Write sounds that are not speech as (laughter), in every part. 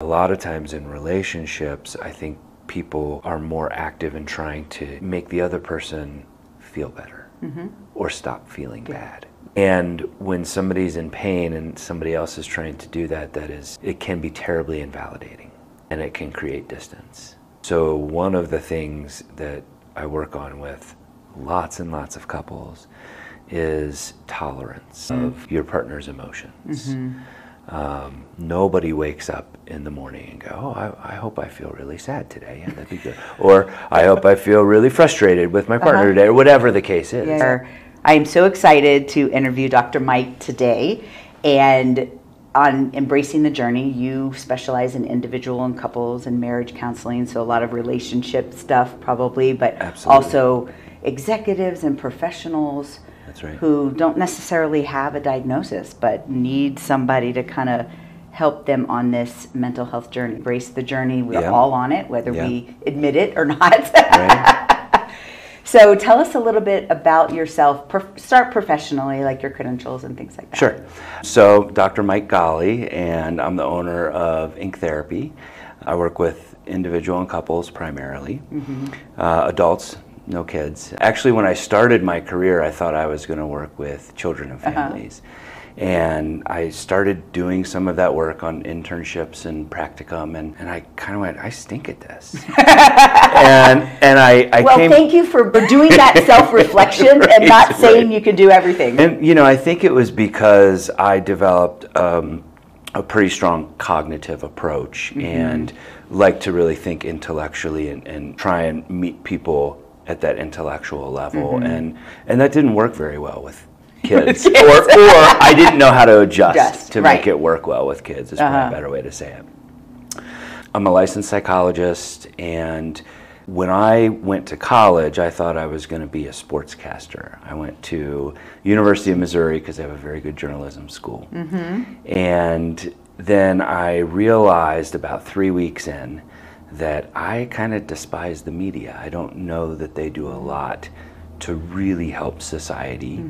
A lot of times in relationships, I think people are more active in trying to make the other person feel better mm-hmm. or stop feeling bad. And when somebody's in pain and somebody else is trying to do that, that is, it can be terribly invalidating and it can create distance. So, one of the things that I work on with lots and lots of couples is tolerance of mm-hmm. your partner's emotions. Mm-hmm. Um, nobody wakes up in the morning and go, "Oh, I, I hope I feel really sad today. Yeah, that'd be good." (laughs) or "I hope I feel really frustrated with my partner today," or whatever the case is. Yeah. I am so excited to interview Dr. Mike today. And on Embracing the Journey, you specialize in individual and couples and marriage counseling, so a lot of relationship stuff probably, but Absolutely. also executives and professionals That's right. who don't necessarily have a diagnosis but need somebody to kind of help them on this mental health journey. Embrace the journey. We're Yeah. all on it, whether Yeah. we admit it or (laughs) not. Right? (laughs) So tell us a little bit about yourself. Pro- start professionally, like your credentials and things like that. Sure. So, Dr. Mike Ghali, and I'm the owner of Ink Therapy. I work with individual and couples primarily, uh, adults, no kids. Actually, when I started my career, I thought I was going to work with children and families. And I started doing some of that work on internships and practicum, and, and I kind of went, I stink at this. (laughs) and and I, I Well, came. thank you for doing that (laughs) self-reflection Right, and not right. saying you can do everything. And you know, I think it was because I developed um, a pretty strong cognitive approach and like to really think intellectually and, and try and meet people at that intellectual level. And and that didn't work very well with (laughs) kids, or or (laughs) I didn't know how to adjust, Adjust, to right. make it work well with kids. Is probably Uh-huh. a better way to say it. I'm a licensed psychologist, and when I went to college, I thought I was going to be a sportscaster. I went to University of Missouri because they have a very good journalism school, and then I realized about three weeks in that I kind of despise the media. I don't know that they do a lot to really help society.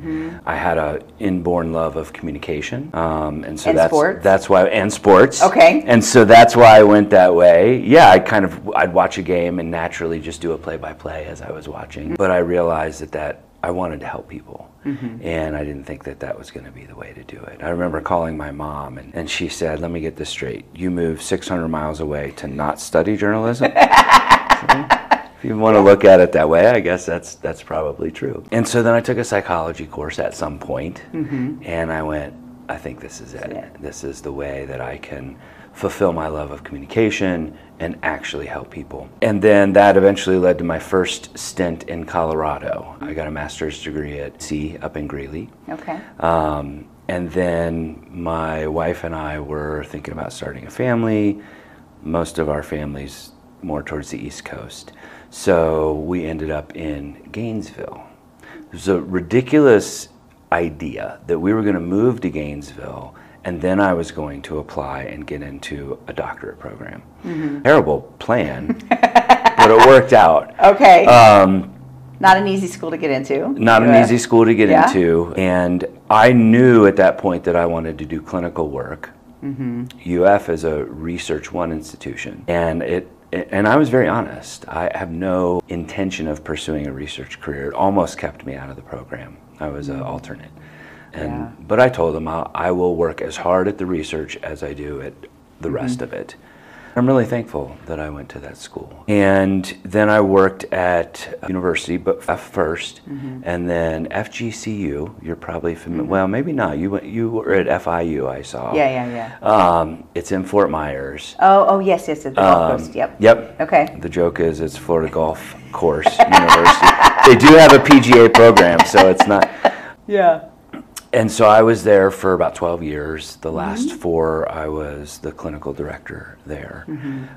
I had a inborn love of communication, um, and so And that's sports? that's why and sports. Okay. And so that's why I went that way. Yeah, I kind of I'd watch a game and naturally just do a play by play as I was watching. But I realized that that I wanted to help people, mm-hmm. and I didn't think that that was going to be the way to do it. I remember calling my mom, and, and she said, "Let me get this straight. You moved 600 miles away to not study journalism." (laughs) If you want to look at it that way, I guess that's that's probably true. And so then I took a psychology course at some point, mm-hmm. and I went, I think this is it. it. This is the way that I can fulfill my love of communication and actually help people. And then that eventually led to my first stint in Colorado. I got a master's degree at C up in Greeley. Okay. Um, and then my wife and I were thinking about starting a family. Most of our families more towards the East Coast. So we ended up in Gainesville. It was a ridiculous idea that we were going to move to Gainesville and then I was going to apply and get into a doctorate program. Mm-hmm. Terrible plan, (laughs) but it worked out. Okay. Um, not an easy school to get into. not an easy school to get yeah. into. And i knew at that point that i wanted to do clinical work. Mm-hmm. UF is a research one institution. And it and i was very honest. I have no intention of pursuing a research career. It almost kept me out of the program. I was an mm-hmm. alternate and Yeah. but i told them I'll, i will work as hard at the research as i do at the rest of it I'm really thankful that I went to that school. And then I worked at university, but F 1st and then FGCU. You're probably familiar. Well, maybe not. You went. You were at FIU. I saw. Yeah, yeah, yeah. Um, it's in Fort Myers. Oh, oh, yes, yes, at the Um, Coast. Yep. Yep. Okay. The joke is it's Florida Golf (laughs) Course University. they do have a PGA program, so it's not. (laughs) Yeah. And so I was there for about 12 years. The last four, I was the clinical director there.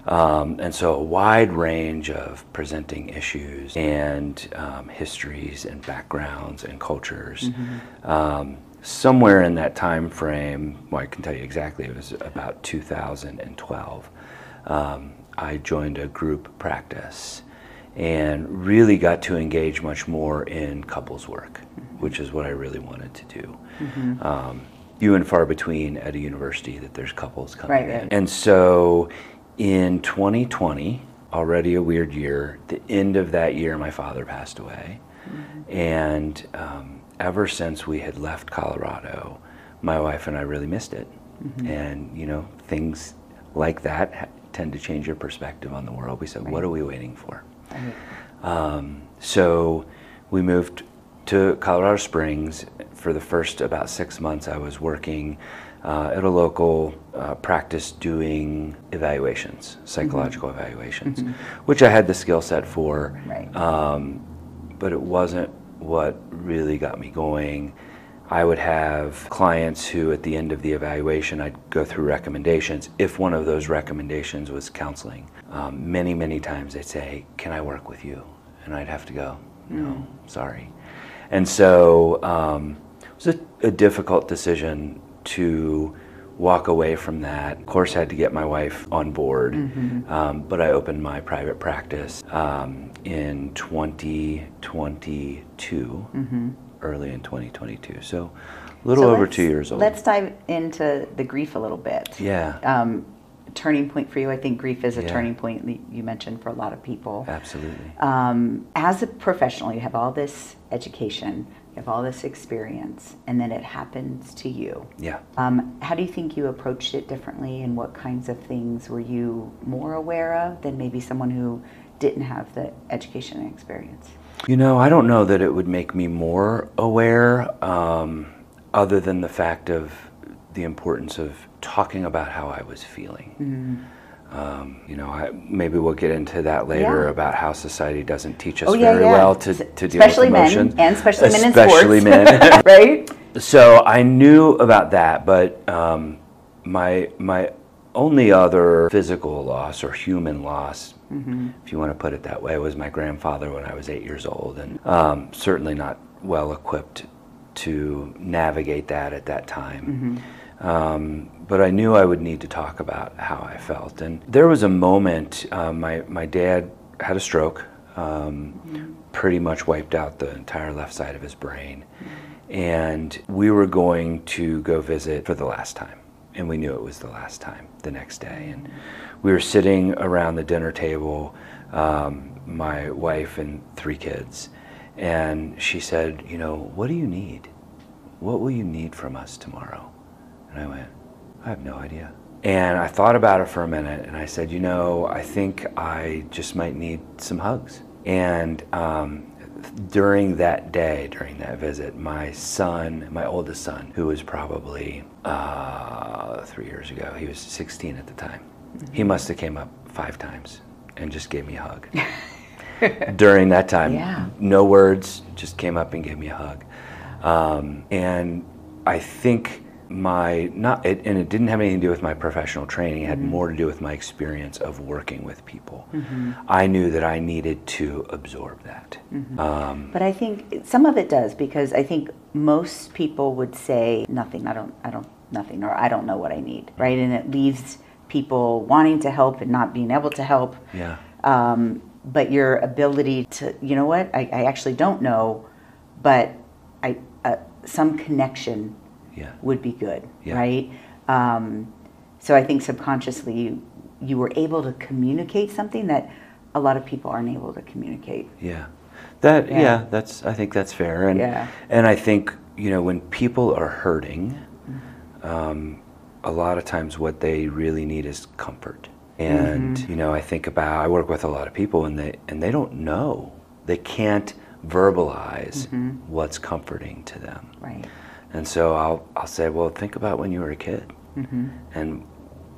Um, and so a wide range of presenting issues and um, histories and backgrounds and cultures. Um, somewhere in that time frame, well, I can tell you exactly, it was about 2012, um, I joined a group practice and really got to engage much more in couples work, which is what I really wanted to do. Um, few and far between at a university that there's couples coming Right, in. right. And so in 2020, already a weird year, the end of that year, my father passed away. Mm-hmm. And um, ever since we had left Colorado, my wife and I really missed it. Mm-hmm. And, you know, things like that ha- tend to change your perspective on the world. We said, what are we waiting for? Right. Um, so we moved to Colorado Springs. For the first about six months, I was working uh, at a local uh, practice doing evaluations, psychological evaluations, which I had the skill set for. Right. Um, but it wasn't what really got me going. I would have clients who, at the end of the evaluation, I'd go through recommendations. If one of those recommendations was counseling, um, many, many times they'd say, Can I work with you? And I'd have to go, No, sorry. And so um, it was a, a difficult decision to walk away from that. Of course, I had to get my wife on board, um, but I opened my private practice um, in 2022, early in 2022. So a little So over two years old. Let's dive into the grief a little bit. Yeah. Um, turning point for you. I think grief is a Yeah. turning point that you mentioned for a lot of people. Absolutely. Um, as a professional, you have all this education, you have all this experience, and then it happens to you. Yeah. Um, how do you think you approached it differently, and what kinds of things were you more aware of than maybe someone who didn't have the education and experience? You know, I don't know that it would make me more aware, um, other than the fact of the importance of talking about how I was feeling. Um, you know, I, maybe we'll get into that later Mm-hmm. Yeah. about how society doesn't teach us Oh, yeah, very yeah. well to, to deal especially with men, emotions. and especially men in Especially sports. men. (laughs) (laughs) right? so I knew about that, but um, my my only other physical loss or human loss, if you want to put it that way, was my grandfather when I was eight years old, and um, certainly not well equipped to navigate that at that time. Um, but I knew I would need to talk about how I felt, and there was a moment. Uh, my my dad had a stroke. Um, Pretty much wiped out the entire left side of his brain. And we were going to go visit for the last time. And we knew it was the last time the next day. And we were sitting around the dinner table, um, my wife and three kids. And she said, You know, what do you need? What will you need from us tomorrow? And I went, I have no idea. And I thought about it for a minute and I said, You know, I think I just might need some hugs. And um, during that day, during that visit, my son, my oldest son, who was probably uh, three years ago, he was 16 at the time, he must have came up five times and just gave me a hug. (laughs) during that time, Yeah. no words, just came up and gave me a hug. Um, and I think my not it, and it didn't have anything to do with my professional training it had more to do with my experience of working with people i knew that i needed to absorb that um, But I think some of it does because I think most people would say nothing. I don't. I don't. Nothing. Or I don't know what I need. Right. And it leaves people wanting to help and not being able to help. yeah Um, but your ability to, you know what? I, I actually don't know, but I uh, some connection yeah would be good, Yeah. right? Um, so I think subconsciously you, you were able to communicate something that a lot of people aren't able to communicate. Yeah, that Yeah. yeah. that's I think that's fair, and Yeah. and I think you know when people are hurting, um, a lot of times what they really need is comfort. And you know, I think about I work with a lot of people, and they and they don't know, they can't verbalize what's comforting to them. Right. And so I'll I'll say, well, think about when you were a kid, and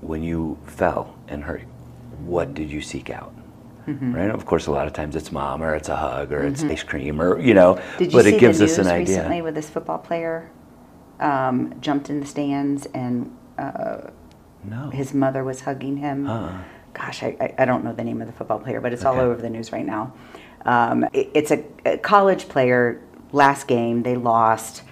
when you fell and hurt, what did you seek out? Right. Of course, a lot of times it's mom or it's a hug or it's ice cream or you know. Did you but see it gives the us an recently idea. with this football player um, jumped in the stands and uh, No. his mother was hugging him? Uh-uh. Gosh, I, I, don't know the name of the football player, but it's all over the news right now. Um, it- it's a, a college player. Last game they lost,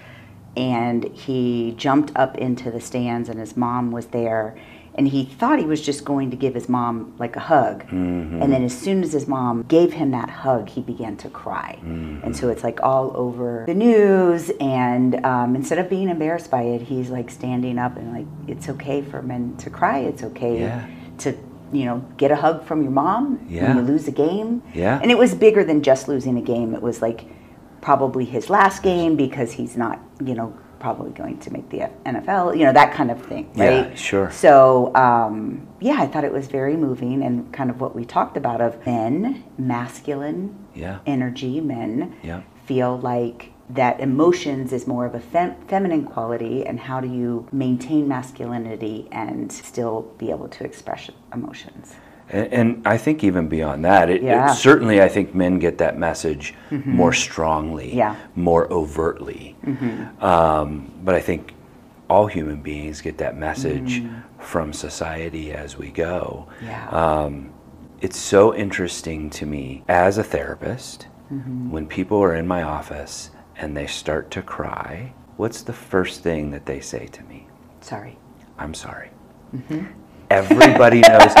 and he jumped up into the stands, and his mom was there, and he thought he was just going to give his mom like a hug. Mm-hmm. And then as soon as his mom gave him that hug, he began to cry. Mm-hmm. And so it's like all over the news. And um, instead of being embarrassed by it, he's like standing up and like, it's okay for men to cry. It's okay Yeah. to, you know, get a hug from your mom Yeah. when you lose a game. Yeah. And it was bigger than just losing a game. It was like probably his last game because he's not, you know, probably going to make the NFL, you know, that kind of thing, right? Yeah, sure. So, um, yeah, I thought it was very moving and kind of what we talked about of men, masculine Yeah. energy, men Yeah. feel like that emotions is more of a fem- feminine quality and how do you maintain masculinity and still be able to express emotions And, and I think even beyond that, it, it- certainly I think men get that message mm-hmm. more strongly, Yeah. more overtly. Mm-hmm. Um, but I think all human beings get that message mm. from society as we go. Yeah. Um, it's so interesting to me as a therapist mm-hmm. when people are in my office and they start to cry. What's the first thing that they say to me? sorry I'm sorry. Everybody knows.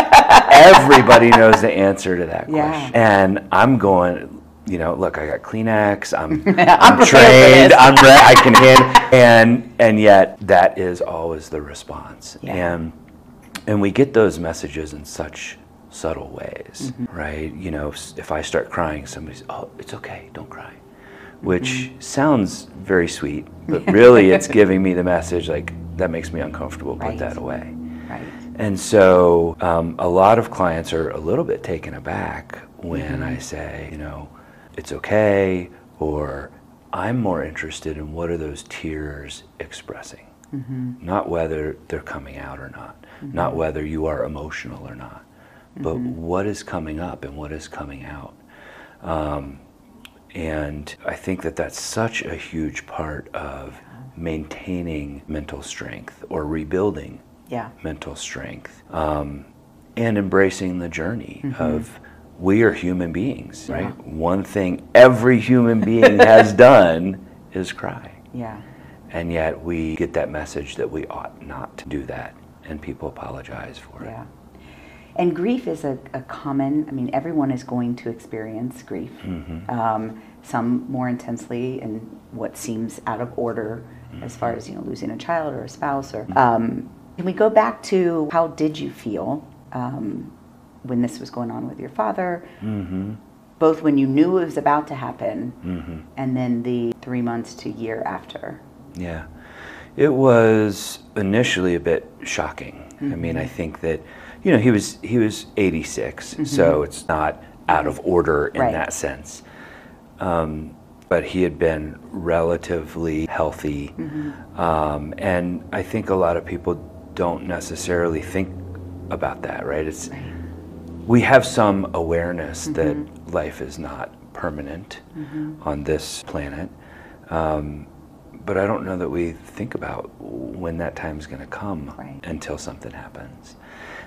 Everybody knows the answer to that (laughs) Yeah. question, and I'm going. You know, look, I got Kleenex. I'm, (laughs) I'm I'm, trained. I'm ready. I can handle. And and yet that is always the response. Yeah. And and we get those messages in such subtle ways, Mm-hmm. right? You know, if I start crying, somebody's, oh, it's okay, don't cry, which Mm-hmm. sounds very sweet, but (laughs) really it's giving me the message like that makes me uncomfortable. Put Right. that away. And so um, a lot of clients are a little bit taken aback when Mm-hmm. I say, you know, it's okay, or I'm more interested in what are those tears expressing, Mm-hmm. not whether they're coming out or not, not whether you are emotional or not, but Mm-hmm. what is coming up and what is coming out. Um, and I think that that's such a huge part of maintaining mental strength or rebuilding yeah mental strength um, and embracing the journey of we are human beings, Yeah. right? One thing every human being (laughs) has done is cry. yeah And yet we get that message that we ought not to do that, and people apologize for it. Yeah. And grief is a, a common, I mean, everyone is going to experience grief. Mm-hmm. Um, some more intensely in what seems out of order as far as, you know, losing a child or a spouse. Or um, Can we go back to how did you feel um, when this was going on with your father? Mm-hmm. Both when you knew it was about to happen Mm-hmm. and then the three months to year after. Yeah. It was initially a bit shocking. I mean, Mm-hmm. I think that, you know, he was he was 86, so it's not out of order in Right. that sense. Um, but he had been relatively healthy, Mm-hmm. um, and I think a lot of people don't necessarily think about that, right? It's we have some awareness that life is not permanent on this planet. Um, but I don't know that we think about when that time's going to come Right. until something happens.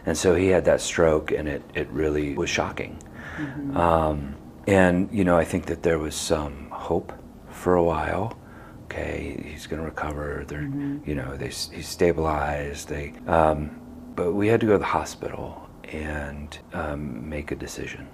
And so he had that stroke, and it, it really was shocking. Um, and, you know, I think that there was some hope for a while. Okay, he's going to recover. They're, you know, they, he's stabilized. They, um, but we had to go to the hospital and um, make a decision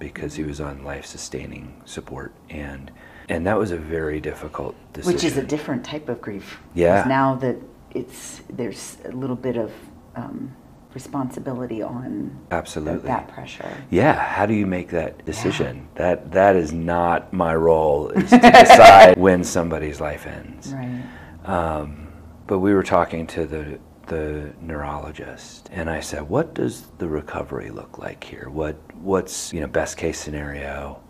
because he was on life-sustaining support, and and that was a very difficult decision. Which is a different type of grief. Yeah. Now that it's there's a little bit of um, responsibility on Absolutely. that pressure. Yeah, how do you make that decision? That that is not my role is (laughs) to decide when somebody's life ends. Right. Um, but we were talking to the the neurologist, and I said, "What does the recovery look like here? What what's you know best case scenario?"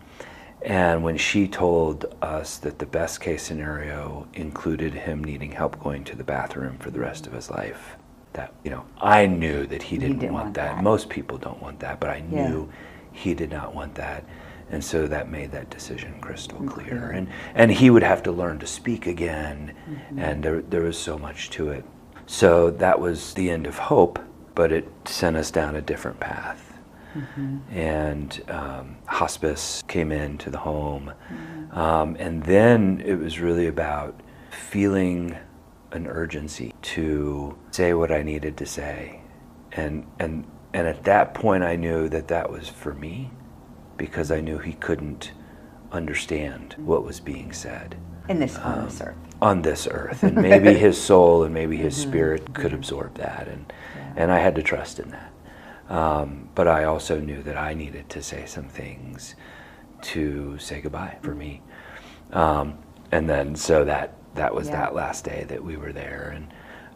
And when she told us that the best case scenario included him needing help going to the bathroom for the rest of his life, that you know, I knew that he didn't, didn't want, want that. that. Most people don't want that, but I Yeah. knew he did not want that. And so that made that decision crystal clear. And and he would have to learn to speak again, Mm-hmm. and there there was so much to it. So that was the end of hope, but it sent us down a different path. And um, hospice came into the home. Um, and then it was really about feeling an urgency to say what I needed to say. And and and at that point I knew that that was for me because I knew he couldn't understand what was being said In this on this earth. on this earth. And maybe (laughs) his soul and maybe his spirit could absorb that. And and I had to trust in that. Um, but I also knew that I needed to say some things to say goodbye for me. Um, and then so that that was Yeah. that last day that we were there and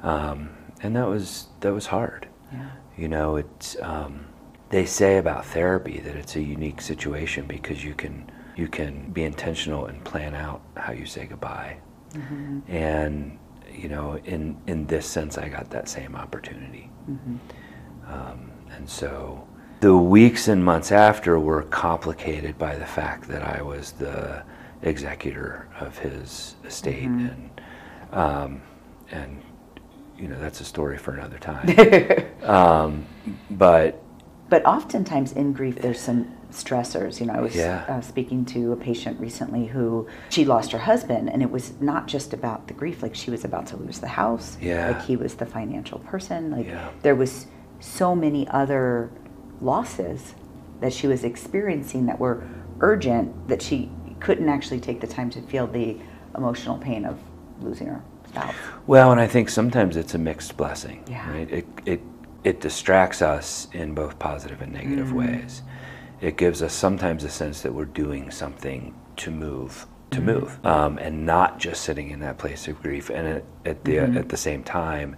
um, and that was that was hard. Yeah. you know it's um, they say about therapy that it's a unique situation because you can you can be intentional and plan out how you say goodbye. And you know in in this sense i got that same opportunity. Um, and so the weeks and months after were complicated by the fact that i was the executor of his estate and um, and you know that's a story for another time (laughs) um, but But oftentimes in grief, there's some stressors. You know, I was Yeah. uh, speaking to a patient recently who she lost her husband, and it was not just about the grief. Like she was about to lose the house. Yeah. Like he was the financial person. Like Yeah. there was so many other losses that she was experiencing that were urgent that she couldn't actually take the time to feel the emotional pain of losing her spouse. Well, and I think sometimes it's a mixed blessing, Yeah. right? It, it, it distracts us in both positive and negative Mm. ways. It gives us sometimes a sense that we're doing something to move, to Mm-hmm. move, um, and not just sitting in that place of grief. And at, at the Mm-hmm. at the same time,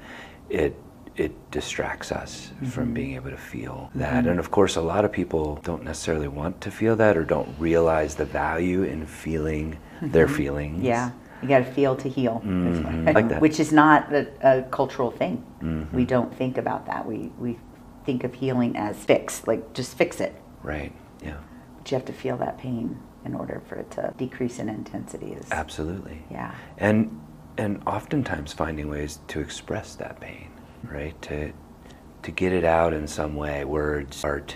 it it distracts us Mm-hmm. from being able to feel that. And of course, a lot of people don't necessarily want to feel that or don't realize the value in feeling their feelings. Mm-hmm. Yeah, you got to feel to heal. is what-. I like that. Which is not a, a cultural thing. Mm-hmm. We don't think about that. We we think of healing as fix, like just fix it. Right. Yeah. But you have to feel that pain in order for it to decrease in intensity. Is Absolutely. yeah, And and oftentimes finding ways to express that pain, right? To to get it out in some way, words, art.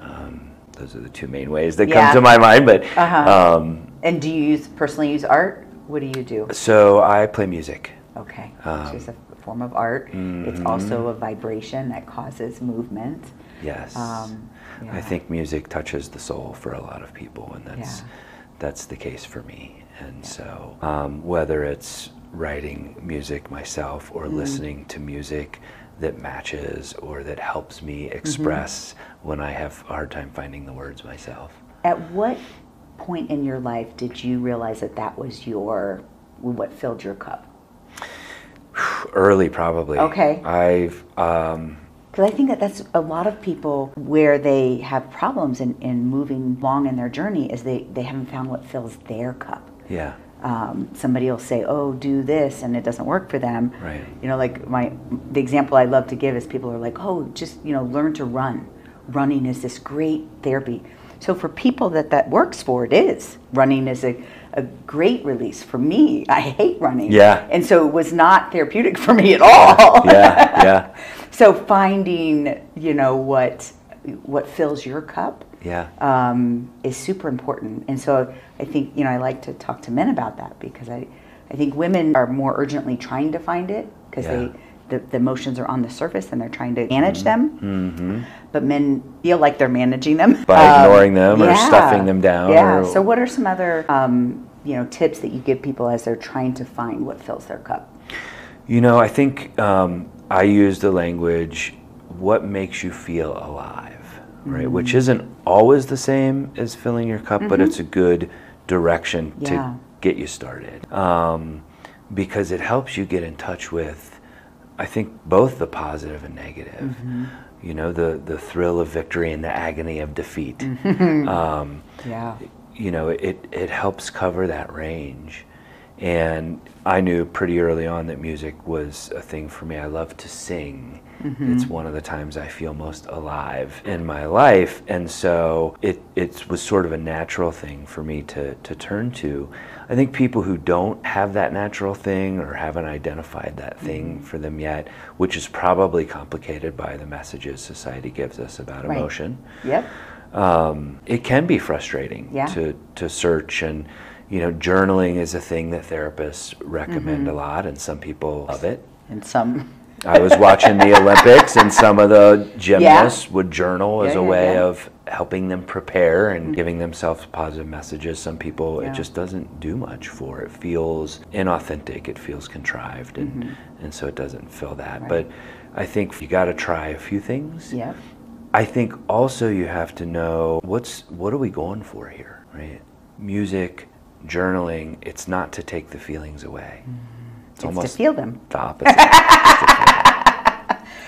Um, those are the two main ways that Yeah. come to my mind. But Uh-huh. um, And do you use personally use art? What do you do? so I play music. Okay, Um, which is a form of art. It's mhm. also a vibration that causes movement. Yes. Um, I think music touches the soul for a lot of people, and that's Yeah. that's the case for me. And so, um, whether it's writing music myself or Mm-hmm. listening to music that matches or that helps me Mm-hmm. express when I have a hard time finding the words myself. At what point in your life did you realize that that was your what filled your cup? (sighs) Early, probably. Okay. I've um, Because I think that that's a lot of people where they have problems in, in moving along in their journey is they, they haven't found what fills their cup. yeah, Um, somebody will say, "Oh, do this," and it doesn't work for them. Right. You know, like my the example I love to give is people are like, "Oh, just you know, learn to run. Running is this great therapy." So for people that that works for, it is running is a, a great release. For me, I hate running. Yeah. And so it was not therapeutic (laughs) for me at all. yeah, yeah, (laughs) So finding, you know, what what fills your cup yeah. um, is super important. And so I think, you know, I like to talk to men about that because I, I think women are more urgently trying to find it because Yeah. they the, the emotions are on the surface and they're trying to manage them. hmm But men feel like they're managing them By Um, ignoring them or stuffing them down Yeah. or- So what are some other, um, you know, tips that you give people as they're trying to find what fills their cup? You know, I think um, I use the language, what makes you feel alive, right? Which Mm-hmm. isn't always the same as filling your cup, but it's a good direction Yeah. to get you started. Um, because it helps you get in touch with, I think, both the positive and negative. Mm-hmm. You know, the, the thrill of victory and the agony of defeat. Mm-hmm. Um, (laughs) Yeah. you know, it, it helps cover that range. And I knew pretty early on that music was a thing for me. I love to sing. It's one of the times I feel most alive in my life. And so it, it was sort of a natural thing for me to, to turn to. I think people who don't have that natural thing or haven't identified that thing for them yet, which is probably complicated by the messages society gives us about Right. emotion Yep. um, it can be frustrating Yeah. to, to search and you know journaling is a thing that therapists recommend Mm-hmm. a lot and some people love it And some I was watching the (laughs) Olympics, and some of the gymnasts would journal as a yeah, way yeah. of helping them prepare and giving themselves positive messages. Some people Yeah. it just doesn't do much for. It feels inauthentic. It feels contrived, and and so it doesn't fill that. Mm-hmm. Right. But I think you got to try a few things. Yeah. I think also you have to know what's what are we going for here, right? Music, journaling, it's not to take the feelings away. It's, Mm-hmm. It's to feel them. the opposite. (laughs)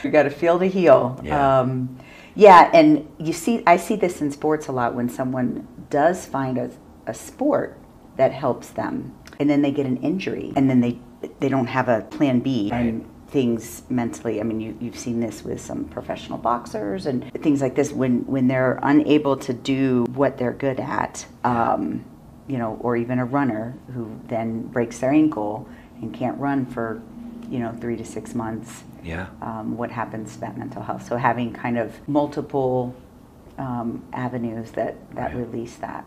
You got to feel to heal. Yeah. Um, yeah, and you see, I see this in sports a lot when someone does find a, a sport that helps them, and then they get an injury, and then they they don't have a plan B, and things mentally. I mean, you, you've seen this with some professional boxers and things like this when when they're unable to do what they're good at. Um, you know, or even a runner who then breaks their ankle and can't run for, you know, three to six months yeah. um, what happens to that mental health. So having kind of multiple um, avenues that, that Right. release that.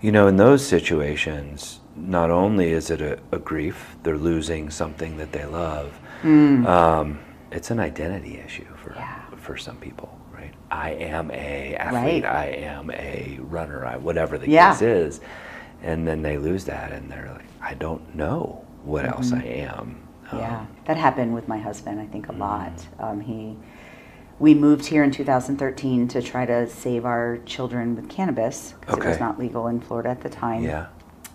You know, in those situations, not only is it a, a grief, they're losing something that they love, um, it's an identity issue for, Yeah. for some people, right? I am a athlete, Right. I am a runner, I, whatever the Yeah. case is. And then they lose that and they're like, I don't know what else I am. Um, Yeah, that happened with my husband. I think a lot. Um, he, we moved here in 2013 to try to save our children with cannabis because it was not legal in Florida at the time. Yeah.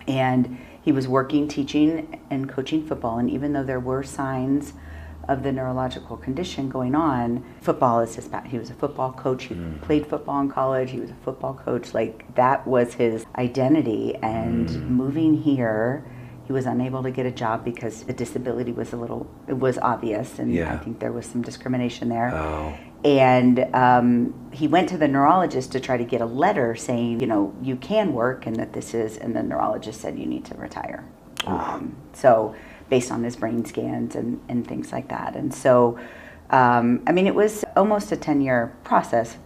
and he was working teaching and coaching football and even though there were signs of the neurological condition going on football is his he was a football coach he played football in college he was a football coach like that was his identity. And moving here he was unable to get a job because the disability was a little it was obvious and Yeah. i think there was some discrimination there. Oh, and um, he went to the neurologist to try to get a letter saying, you know, you can work and that this is, and the neurologist said you need to retire. Um, so, based on his brain scans and, and things like that. And so, um, I mean, it was almost a 10 year process,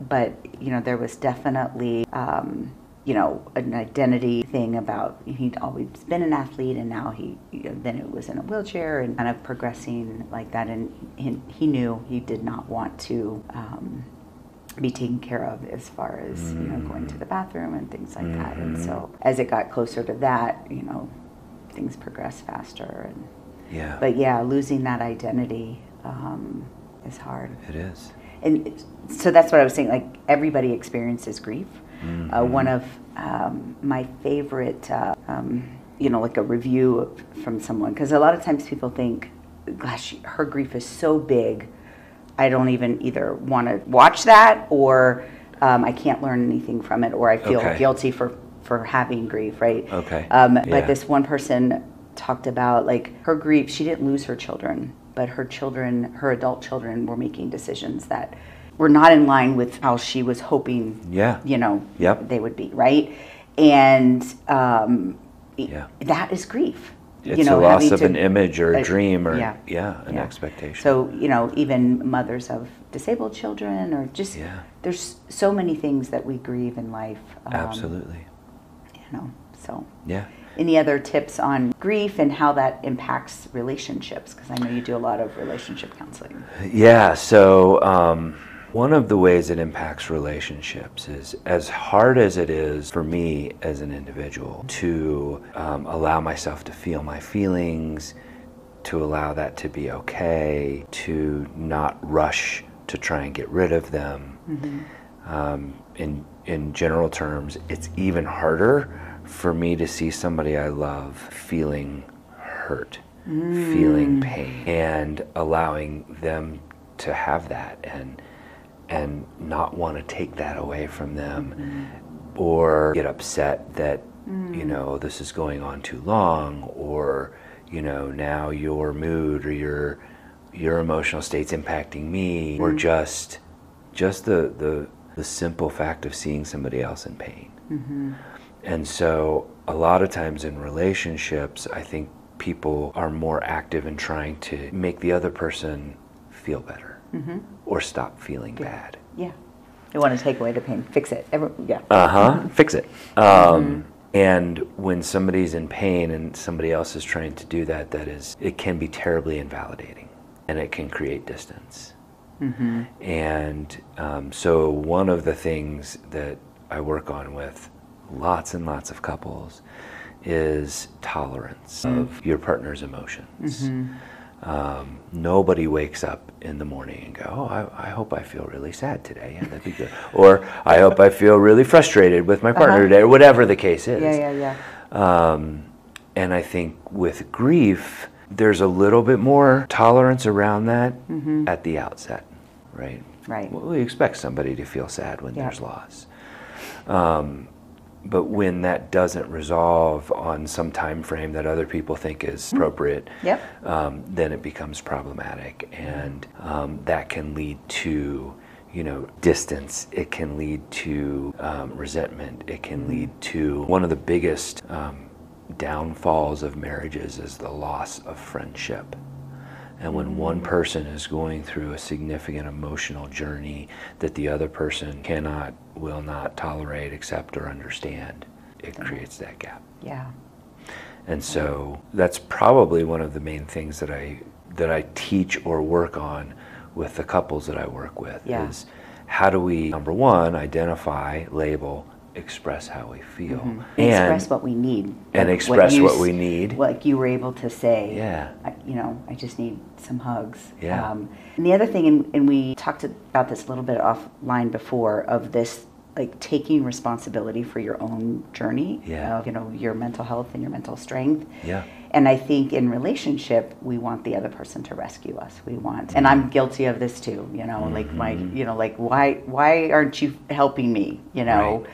but, you know, there was definitely, um, you know, an identity thing about he'd always been an athlete and now he, you know, then it was in a wheelchair and kind of progressing like that. And he, he knew he did not want to um, be taken care of as far as, you know, going to the bathroom and things like that. And so as it got closer to that, you know, things progress faster. And, yeah. but yeah, losing that identity um, is hard it is. and it's- so that's what I was saying. Like everybody experiences grief. Mm-hmm. Uh, one of um, my favorite, uh, um, you know, like a review of, from someone, because a lot of times people think, "Gosh, her grief is so big, I don't even either want to watch that, or um, I can't learn anything from it, or I feel Okay. guilty for for having grief." Right? Okay. Um, Yeah. But this one person talked about like her grief. She didn't lose her children, but her children, her adult children, were making decisions that were not in line with how she was hoping. Yeah. You know. Yep. They would be right, and um, Yeah. that is grief. It's you know, a loss of to- an image or a uh, dream or, yeah. yeah, an yeah. expectation. So you know, even mothers of disabled children, or just Yeah. there's so many things that we grieve in life. um, Absolutely. You know, so. Yeah. Any other tips on grief and how that impacts relationships? Because I know you do a lot of relationship counseling. Yeah, so um, one of the ways it impacts relationships is as hard as it is for me as an individual to um, allow myself to feel my feelings, to allow that to be okay, to not rush to try and get rid of them. Um, in, in general terms, it's even harder for me to see somebody I love feeling hurt, feeling mm. pain, and allowing them to have that and and not want to take that away from them mm-hmm. or get upset that you mm. know this is going on too long or you know now your mood or your your emotional state's impacting me or mm. just just the the the simple fact of seeing somebody else in pain and so a lot of times in relationships, I think people are more active in trying to make the other person feel better or stop feeling bad. Yeah. They want to take away the pain, fix it. Every, yeah. Uh huh. (laughs) Fix it. Um, And when somebody's in pain and somebody else is trying to do that, that is, it can be terribly invalidating. and it can create distance. And um, so, one of the things that I work on with lots and lots of couples is tolerance of your partner's emotions. Um, nobody wakes up in the morning and go, "Oh, I, I hope I feel really sad today," and that'd be good. (laughs) Or, "I hope I feel really frustrated with my partner today," or whatever the case is. Yeah, yeah, yeah. Um, and I think with grief, there's a little bit more tolerance around that at the outset, right? Right. Well, we expect somebody to feel sad when Yeah. there's loss. Um, but when that doesn't resolve on some time frame that other people think is appropriate, Yep. um, then it becomes problematic, and um, that can lead to, you know, distance. It can lead to um, resentment. It can lead to one of the biggest um, downfalls of marriages is the loss of friendship. And when one person is going through a significant emotional journey that the other person cannot, will not tolerate, accept, or understand, it creates that gap. Yeah. And so that's probably one of the main things that I that I teach or work on with the couples that I work with Yeah. is how do we number one identify, label, express how we feel, and express what we need. and Like express you what we need. Like you were able to say, Yeah. I, you know, I just need some hugs. Yeah. Um, and the other thing, and, and we talked about this a little bit offline before, of this like taking responsibility for your own journey Yeah. of you know your mental health and your mental strength. Yeah. And I think in relationship, we want the other person to rescue us. We want, and Mm-hmm. I'm guilty of this too. You know, like my, you know, like why, why aren't you helping me? You know,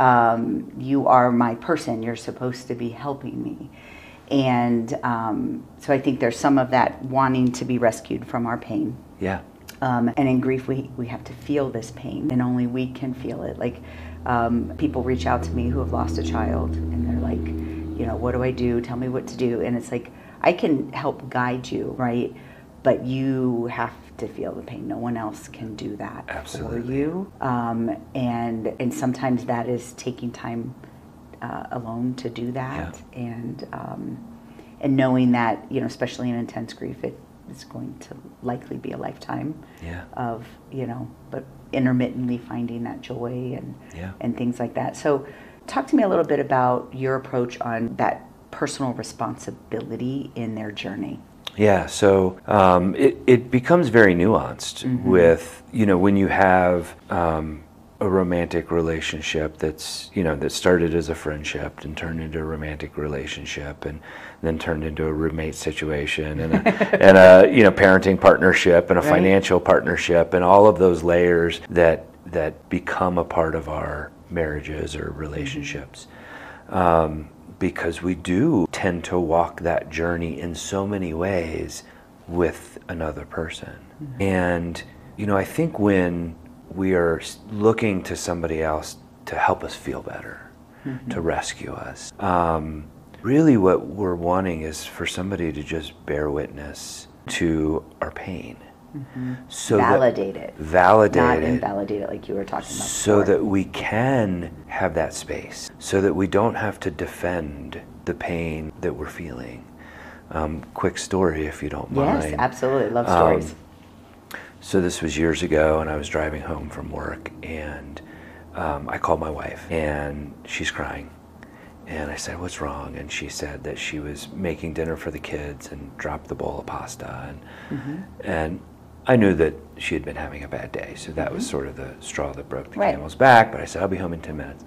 um, you are my person. You're supposed to be helping me. And um, so I think there's some of that wanting to be rescued from our pain. Yeah. Um, and in grief, we, we have to feel this pain, and only we can feel it. Like, um, people reach out to me who have lost a child, and they're like, you know, what do I do? Tell me what to do. And it's like, I can help guide you, right? But you have to feel the pain. No one else can do that for Absolutely. you. Um, and and sometimes that is taking time uh, alone to do that, and um, and knowing that you know, especially in intense grief, it is going to likely be a lifetime Yeah. of you know, but intermittently finding that joy and Yeah. and things like that. So, talk to me a little bit about your approach on that personal responsibility in their journey. Yeah, so um, it, it becomes very nuanced with, you know, when you have um, a romantic relationship that's, you know, that started as a friendship and turned into a romantic relationship and then turned into a roommate situation and a, (laughs) and a you know, parenting partnership and a Right. financial partnership and all of those layers that, that become a part of our marriages or relationships. Um, because we do tend to walk that journey in so many ways with another person. And, you know, I think when we are looking to somebody else to help us feel better, to rescue us, um, really what we're wanting is for somebody to just bear witness to our pain. So that- Validate it, validate not it invalidate it, like you were talking about. so before. that we can have that space, so that we don't have to defend the pain that we're feeling. Um, quick story, if you don't mind. yes, absolutely, love Um, stories. So this was years ago, and I was driving home from work, and um, I called my wife, and she's crying. And I said, "What's wrong?" And she said that she was making dinner for the kids and dropped the bowl of pasta, and and I knew that she had been having a bad day, so that was mm-hmm. sort of the straw that broke the Right. camel's back. But I said, "I'll be home in ten minutes."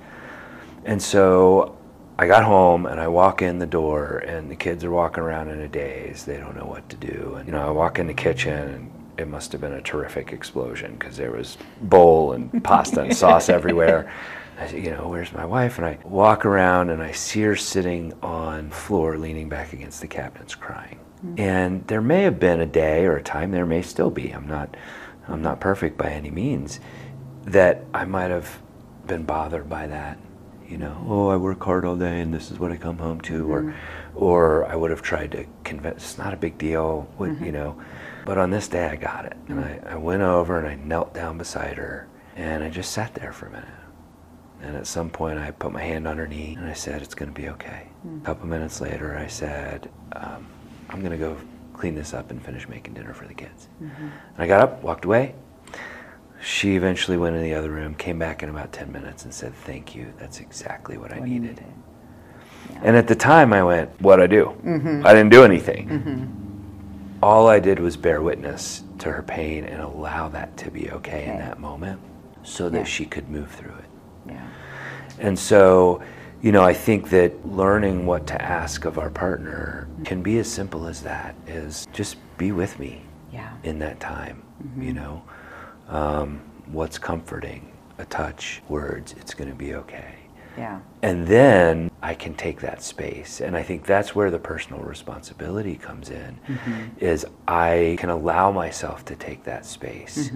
And so I got home and I walk in the door and the kids are walking around in a daze. They don't know what to do. And you know, I walk in the kitchen and it must have been a terrific explosion because there was bowl and pasta and sauce (laughs) everywhere. I said, you know, where's my wife? And I walk around and I see her sitting on floor leaning back against the cabinets crying. Mm. And there may have been a day or a time, there may still be. I'm not I'm not perfect by any means that I might have been bothered by that. You know, oh, I work hard all day and this is what I come home to, or, mm. or I would have tried to convince. It's not a big deal, what, mm-hmm. you know. But on this day, I got it, and mm. I, I went over and I knelt down beside her, and I just sat there for a minute. And at some point, I put my hand on her knee and I said, "It's going to be okay." A couple minutes later, I said, um, "I'm going to go clean this up and finish making dinner for the kids. Mm-hmm. And I got up, walked away. She eventually went in the other room, came back in about 10 minutes and said, Thank you. That's exactly what I What you needed. needed. And at the time, I went, What'd I do? Mm-hmm. I didn't do anything. Mm-hmm. All I did was bear witness to her pain and allow that to be okay, in that moment so that she could move through it. Yeah. And so, you know, I think that learning what to ask of our partner can be as simple as that is just be with me Yeah. in that time, you know. Um, what's comforting? A touch, words, it's going to be okay. Yeah. And then I can take that space. And I think that's where the personal responsibility comes in is I can allow myself to take that space.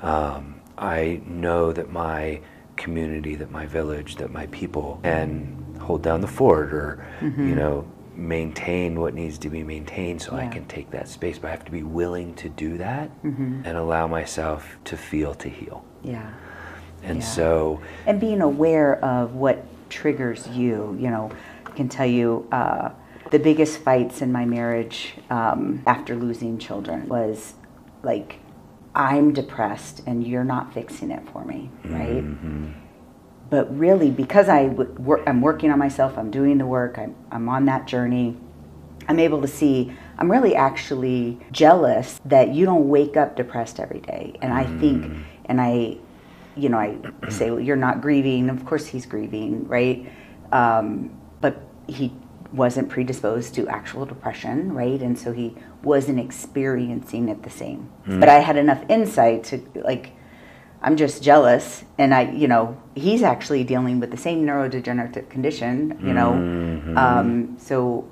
Um, I know that my community, that my village, that my people can hold down the fort or, you know, maintain what needs to be maintained so I can take that space. But I have to be willing to do that and allow myself to feel to heal. Yeah. And Yeah. so, and being aware of what triggers you you know i can tell you uh, the biggest fights in my marriage um, after losing children was like i'm depressed and you're not fixing it for me right but really because I w- wor- i'm working on myself i'm doing the work I'm, I'm on that journey i'm able to see i'm really actually jealous that you don't wake up depressed every day and i think and i you know, I say, well, you're not grieving. Of course, he's grieving, right? Um, but he wasn't predisposed to actual depression, right? And so he wasn't experiencing it the same. But I had enough insight to, like, I'm just jealous. And I, you know, he's actually dealing with the same neurodegenerative condition, you know? Um, so,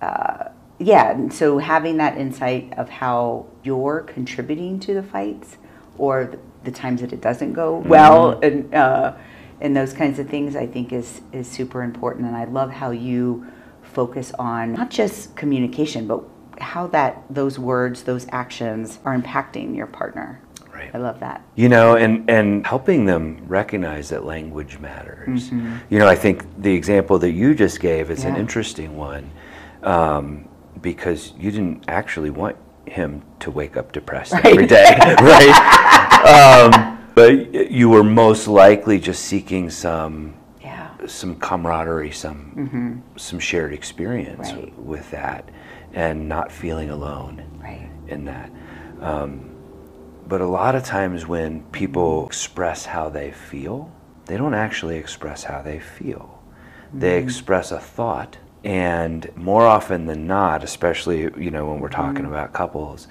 uh, yeah, and so having that insight of how you're contributing to the fights or the, the times that it doesn't go well and uh, and those kinds of things I think is is super important and I love how you focus on not just communication but how that those words those actions are impacting your partner right. I love that You know, and, and helping them recognize that language matters. You know, I think the example that you just gave is an interesting one um, because you didn't actually want him to wake up depressed every day, (laughs) (laughs) right? um, but you were most likely just seeking some yeah some camaraderie, some some shared experience Mm-hmm. Right. with that, and not feeling alone right in that. Um, but a lot of times when people express how they feel, they don't actually express how they feel. They express a thought, and more often than not, especially you know when we're talking about couples,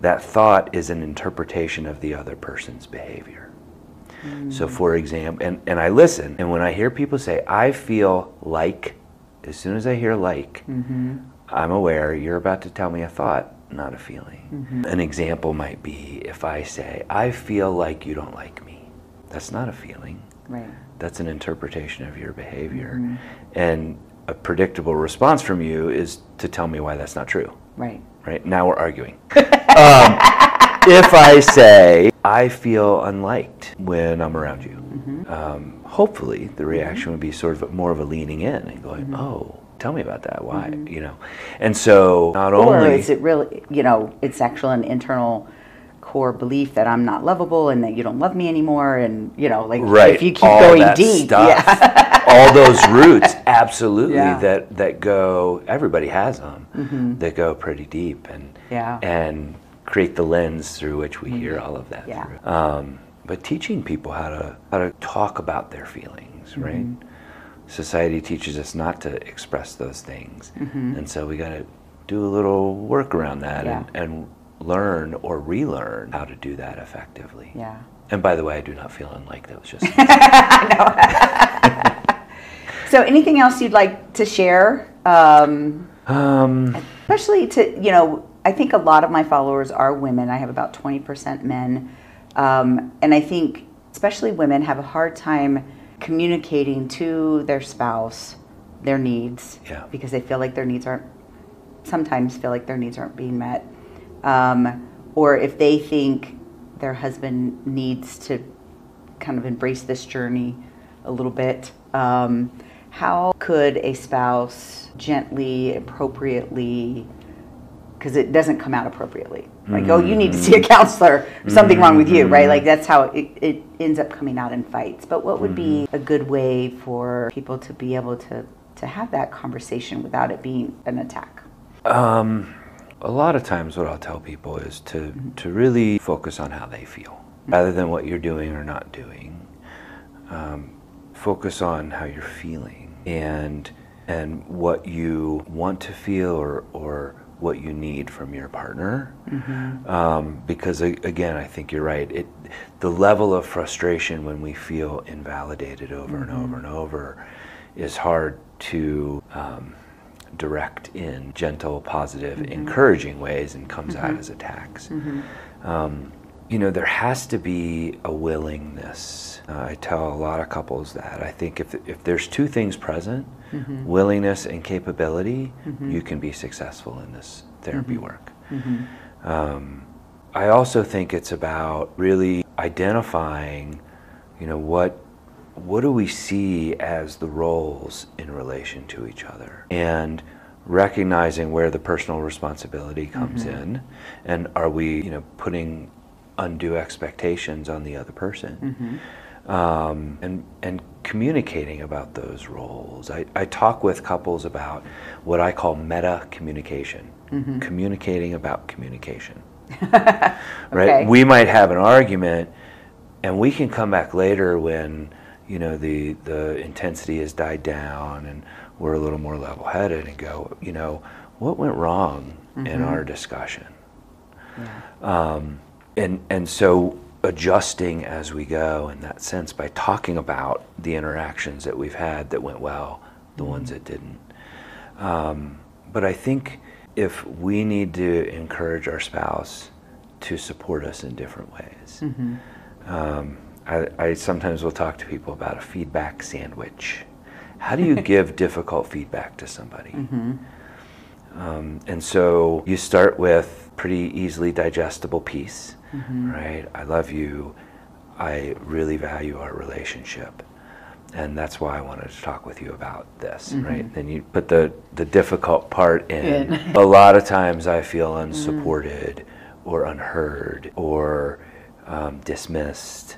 that thought is an interpretation of the other person's behavior. So, for example, and, and I listen, and when I hear people say, I feel like, as soon as I hear like, mm-hmm. I'm aware you're about to tell me a thought, not a feeling. Mm-hmm. An example might be if I say, I feel like you don't like me. That's not a feeling, right that's an interpretation of your behavior. Mm-hmm. And a predictable response from you is to tell me why that's not true right right? Now we're arguing. (laughs) um, if I say, I feel unliked when I'm around you, um, hopefully the reaction would be sort of more of a leaning in and going, oh, tell me about that. Why? You know? And so not or only. is it really you know it's actually an internal core belief that I'm not lovable and that you don't love me anymore and you know like right. if you keep all going deep stuff, yeah all those roots, (laughs) absolutely, Yeah. that, that go, everybody has them, that go pretty deep and, Mm-hmm. Yeah. and create the lens through which we hear all of that Yeah. Um, but teaching people how to, how to talk about their feelings, Mm-hmm. right? Society teaches us not to express those things. And so we got to do a little work around that Yeah. and, and learn or relearn how to do that effectively. yeah And by the way, I do not feel unlike that was (laughs) just (laughs) so anything else you'd like to share um, um, especially to you know i think a lot of my followers are women. I have about 20% men. Um, and i think especially women have a hard time communicating to their spouse their needs Yeah. because they feel like their needs aren't sometimes feel like their needs aren't being met. Um, or if they think their husband needs to kind of embrace this journey a little bit um, how could a spouse gently appropriately because it doesn't come out appropriately. Like, oh, you need to see a mm-hmm. counselor. Something wrong with you, mm-hmm. right? Like that's how it, it ends up coming out in fights. But what would be mm-hmm. a good way for people to be able to to have that conversation without it being an attack? Um, a lot of times, what I'll tell people is to to really focus on how they feel, rather than what you're doing or not doing. Um, focus on how you're feeling and and what you want to feel or or what you need from your partner. Um, because again, I think you're right. It the level of frustration when we feel invalidated over and over and over is hard to um, direct in gentle, positive, encouraging ways and comes out as attacks. Um, you know, there has to be a willingness. Uh, I tell a lot of couples that. I think if, if there's two things present, Mm-hmm. willingness and capability, mm-hmm. you can be successful in this therapy mm-hmm. work. Um, I also think it's about really identifying, you know, what what do we see as the roles in relation to each other, and recognizing where the personal responsibility comes in, and are we, you know, putting undue expectations on the other person, um, and and communicating about those roles. I, I talk with couples about what I call meta communication, communicating about communication (laughs) right? Okay. We might have an argument, and we can come back later when you know the the intensity has died down and we're a little more level-headed and go, you know, what went wrong in our discussion? Um, and and so adjusting as we go in that sense by talking about the interactions that we've had that went well, the ones that didn't. Um, but I think if we need to encourage our spouse to support us in different ways, um, I, I sometimes will talk to people about a feedback sandwich. How do you (laughs) give difficult feedback to somebody? Um, and so you start with pretty easily digestible piece, Mm-hmm. right? I love you. I really value our relationship. And that's why I wanted to talk with you about this, mm-hmm. right? Then you put the, the difficult part in. In. a lot of times I feel mm-hmm. unsupported or unheard or um, dismissed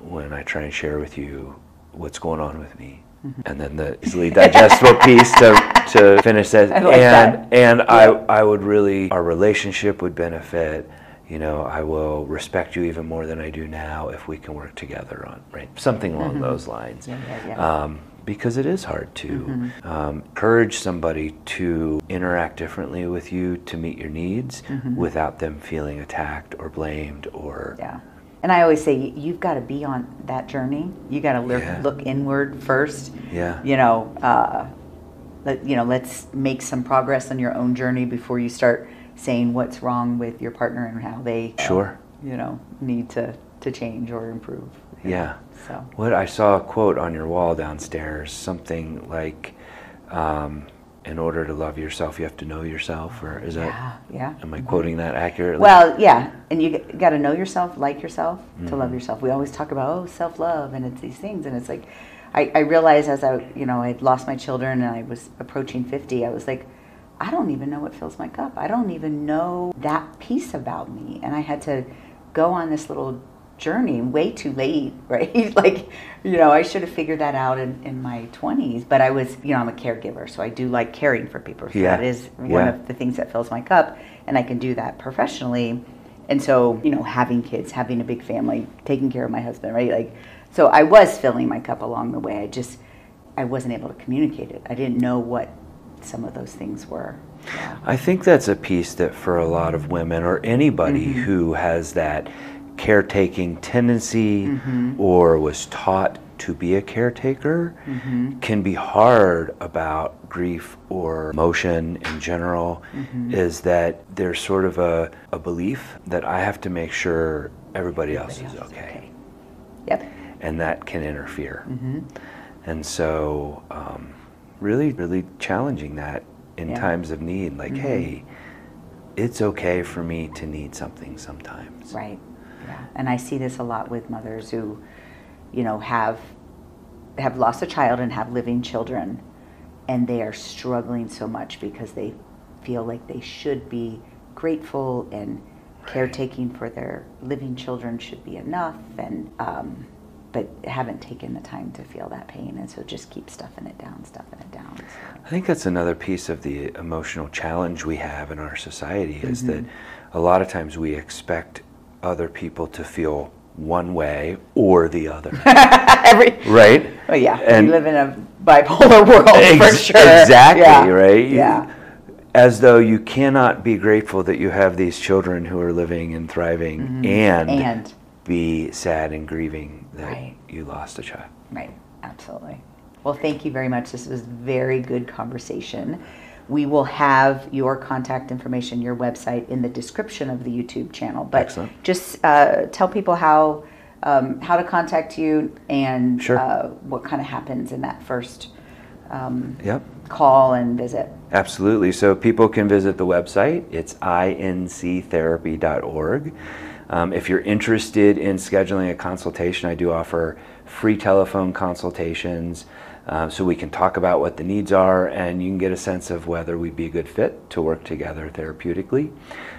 when I try and share with you what's going on with me. And then the easily digestible (laughs) piece to, to finish that. Like and that. and I, I would really, our relationship would benefit. You know, I will respect you even more than I do now if we can work together on, right? Something along those lines. Yeah, yeah, yeah. Um, because it is hard to um, encourage somebody to interact differently with you to meet your needs without them feeling attacked or blamed or. Yeah. And I always say you've got to be on that journey. You got to look, look inward first. Yeah. You know, uh, let, you know, let's make some progress on your own journey before you start saying what's wrong with your partner and how they, uh, Sure. you know, need to, to change or improve. know. Yeah. So, What I saw a quote on your wall downstairs, something like, um, "In order to love yourself, you have to know yourself." Or is that? yeah. Am I quoting that accurately? Well, yeah, and you got to know yourself, like yourself, to Mm-hmm. love yourself. We always talk about oh self love, and it's these things, and it's like, I, I realized as I you know I'd lost my children and I was approaching fifty, I was like, I don't even know what fills my cup. I don't even know that piece about me, and I had to go on this little journey way too late, (laughs) right? like, you know, I should have figured that out in, in my 20s, but I was, you know, I'm a caregiver, so I do like caring for people. So Yeah. that is one Yeah. of the things that fills my cup, and I can do that professionally. And so, you know, having kids, having a big family, taking care of my husband, right? Like, so I was filling my cup along the way. I just, I wasn't able to communicate it. I didn't know what some of those things were. Yeah. I think that's a piece that for a lot of women or anybody Mm-hmm. who has that caretaking tendency Mm-hmm. or was taught to be a caretaker Mm-hmm. can be hard about grief or emotion in general Mm-hmm. is that there's sort of a, a belief that I have to make sure everybody else is Everybody else is okay. Yep. And that can interfere. Mm-hmm. And so, um, really, really challenging that in Yeah. times of need. Like, Mhm. hey, it's okay for me to need something sometimes. Right. Yeah. And I see this a lot with mothers who, you know, have have lost a child and have living children and they are struggling so much because they feel like they should be grateful and caretaking for their living children should be enough, and um, but haven't taken the time to feel that pain, and so just keep stuffing it down, stuffing it down. So, I think that's another piece of the emotional challenge we have in our society is that Mm-hmm. a lot of times we expect other people to feel one way or the other, (laughs) Every, right? oh yeah, And- we live in a bipolar (laughs) world for sure. Exactly, Yeah. right? Yeah. As though you cannot be grateful that you have these children who are living and thriving and, Mm-hmm. And be sad and grieving that Right. you lost a child. Right, absolutely. Well, thank you very much. This was very good conversation. We will have your contact information, your website in the description of the YouTube channel. But Excellent. just uh, tell people how um, how to contact you and Sure. uh, what kind of happens in that first um, Yep. call and visit. Absolutely. So people can visit the website. It's inctherapy.org. Um, if you're interested in scheduling a consultation, I do offer free telephone consultations uh, so we can talk about what the needs are and you can get a sense of whether we'd be a good fit to work together therapeutically.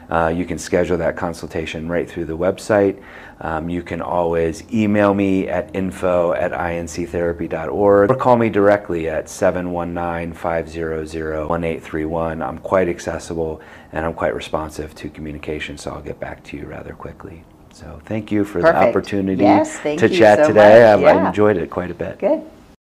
Uh, you can schedule that consultation right through the website. Um, you can always email me at info at inctherapy.org or call me directly at 719-500-1831. I'm quite accessible and I'm quite responsive to communication, so I'll get back to you rather quickly. So thank you for the opportunity Yes, to chat so today. I've, I've enjoyed it quite a bit. Good.